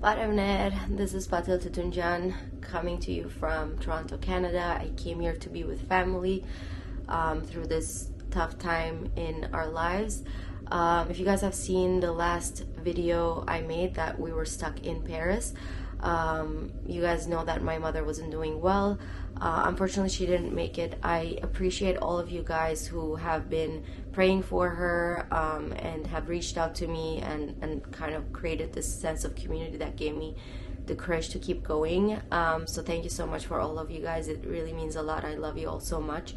Parevner, this is Patil Toutounjian coming to you from Toronto, Canada. I came here to be with family um, through this tough time in our lives. Um, if you guys have seen the last video I made that we were stuck in Paris, um, you guys know that my mother wasn't doing well. Uh, unfortunately, she didn't make it. I appreciate all of you guys who have been praying for her um, and have reached out to me and, and kind of created this sense of community that gave me the courage to keep going. Um, so, thank you so much for all of you guys. It really means a lot. I love you all so much.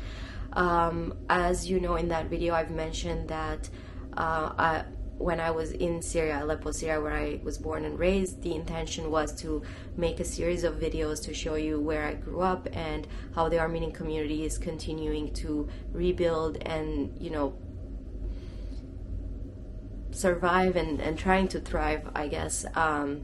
Um, as you know, in that video, I've mentioned that uh, I, when I was in Syria, Aleppo, Syria, where I was born and raised, the intention was to make a series of videos to show you where I grew up and how the Armenian community is continuing to rebuild and, you know, survive and, and trying to thrive, I guess, um,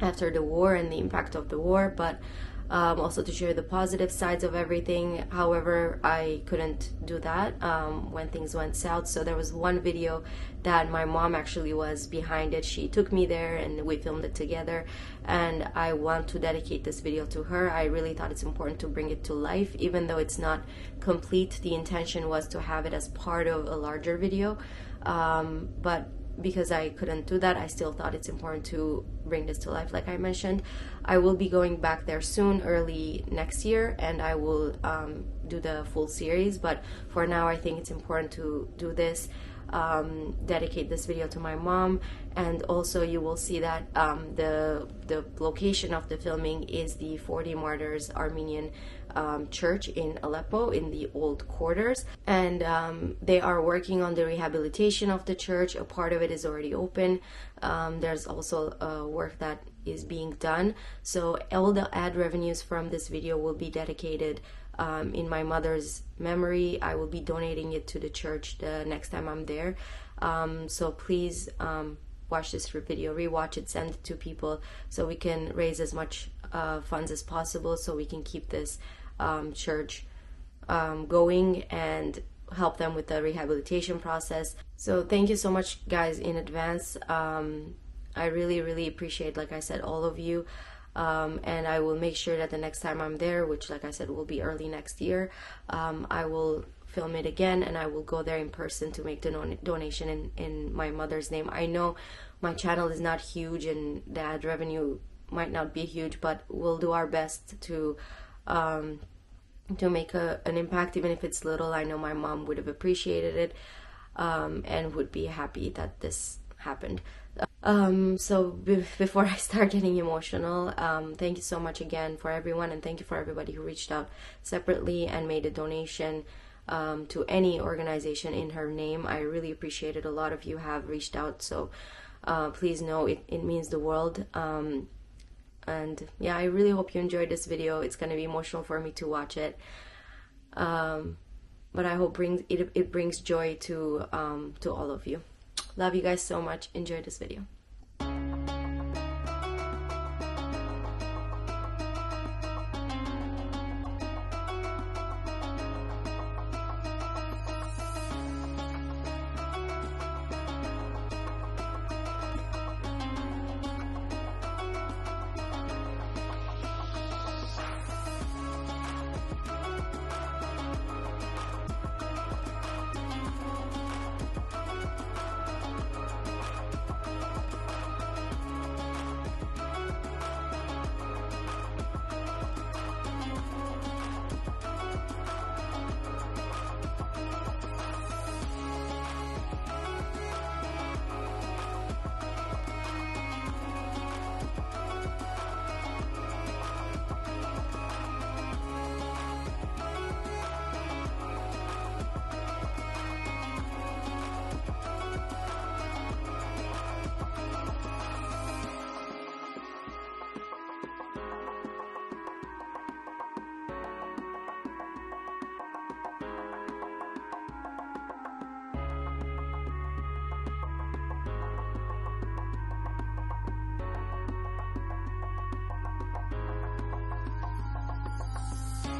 after the war and the impact of the war. But um, also to share the positive sides of everything. However, I couldn't do that um, when things went south. So there was one video that my mom actually was behind it. She took me there and we filmed it together. And I want to dedicate this video to her. I really thought it's important to bring it to life, even though it's not complete. The intention was to have it as part of a larger video. Um, but because I couldn't do that, I still thought it's important to bring this to life, like I mentioned. I will be going back there soon, early next year, and I will um, do the full series. But for now, I think it's important to do this, um, dedicate this video to my mom, and also you will see that um, the the location of the filming is the 40 Martyrs Armenian um, church in Aleppo in the old quarters, and um, they are working on the rehabilitation of the church. A part of it is already open. Um, there's also uh, work that is being done. So all the ad revenues from this video will be dedicated um, in my mother's memory. I will be donating it to the church the next time I'm there. Um, so please um, watch this video, rewatch it, send it to people so we can raise as much uh, funds as possible so we can keep this um, church um, going and help them with the rehabilitation process. So thank you so much, guys, in advance. Um, I really, really appreciate, like I said, all of you. Um, and I will make sure that the next time I'm there, which, like I said, will be early next year, um, I will film it again and I will go there in person to make the don- donation in, in my mother's name. I know my channel is not huge and the ad revenue might not be huge, but we'll do our best to um, to make a, an impact, even if it's little. I know my mom would have appreciated it um, and would be happy that this happened. Um, so be- before I start getting emotional, um, thank you so much again for everyone, and thank you for everybody who reached out separately and made a donation um, to any organization in her name. I really appreciate it. A lot of you have reached out, so uh, please know it, it means the world. Um, and yeah i really hope you enjoyed this video. It's going to be emotional for me to watch it. Um, but i hope brings it, it brings joy to um, to all of you. Love you guys so much. Enjoy this video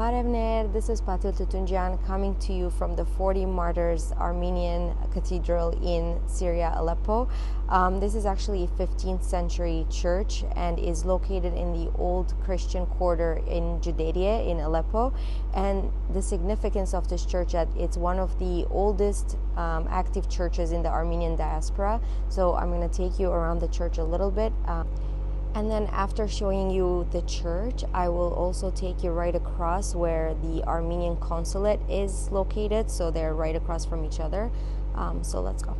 Parevner, this is Patil Toutounjian coming to you from the 40 Martyrs Armenian Cathedral in Syria, Aleppo. Um, this is actually a 15th century church and is located in the old Christian quarter in Jdeydeh in Aleppo. And the significance of this church that it's one of the oldest um, active churches in the Armenian diaspora. So I'm going to take you around the church a little bit. Um, and then after showing you the church, I will also take you right across where the Armenian consulate is located. So they're right across from each other. Um, so let's go.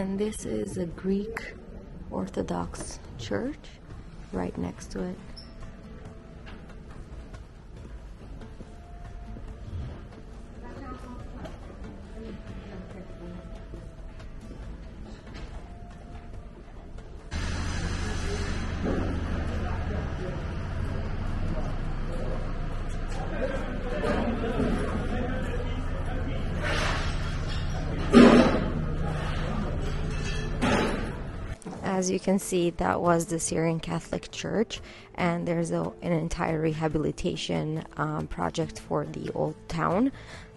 And this is a Greek Orthodox church right next to it. As you can see, that was the Syrian Catholic Church, and there's a, an entire rehabilitation um, project for the old town.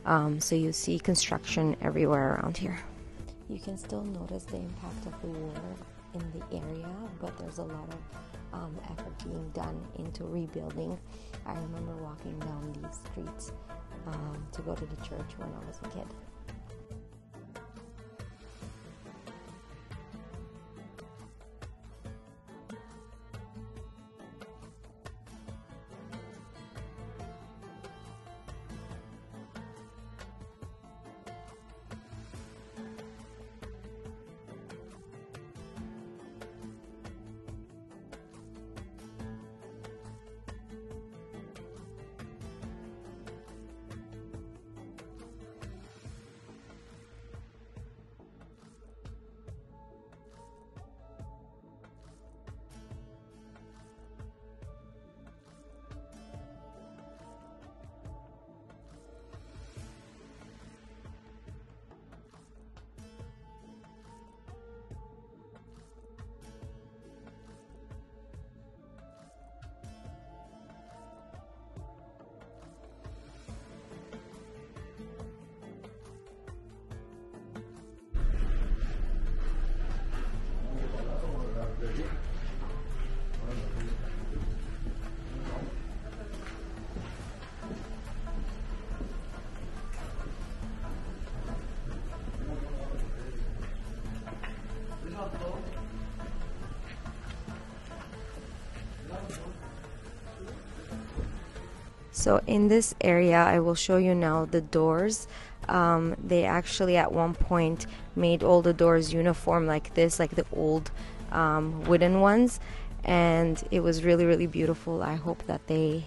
Um, so you see construction everywhere around here. You can still notice the impact of the war in the area, but there's a lot of um, effort being done into rebuilding. I remember walking down these streets um, to go to the church when I was a kid. So in this area, I will show you now the doors. Um, they actually at one point made all the doors uniform like this, like the old um, wooden ones, and it was really really beautiful. I hope that they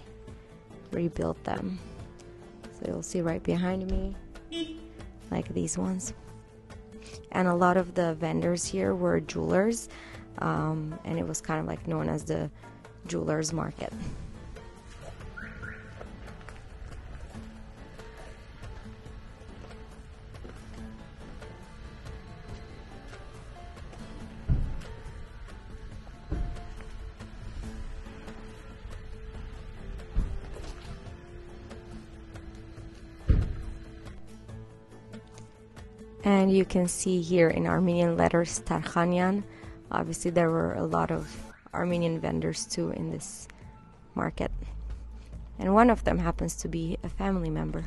rebuilt them. So you'll see right behind me, like these ones. And a lot of the vendors here were jewelers, um, and it was kind of like known as the jewelers market. And you can see here in Armenian letters Tarkhanian. Obviously, there were a lot of Armenian vendors too in this market, and one of them happens to be a family member.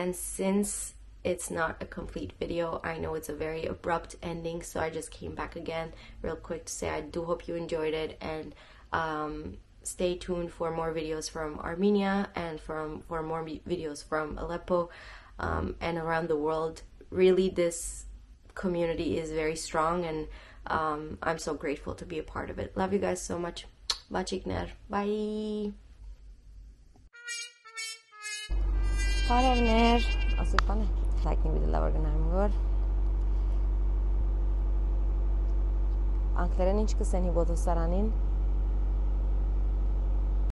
And since it's not a complete video i know it's a very abrupt ending so i just came back again real quick to say i do hope you enjoyed it. And um, stay tuned for more videos from armenia and from for more videos from aleppo um, and around the world. Really this community is very strong and um, i'm so grateful to be a part of it. Love you guys so much. Bye Բարևներ, ասիկ բանը, լայքին վիդեոլավար գնարում որ անգլերեն ինչ կսենի բոդոսարանին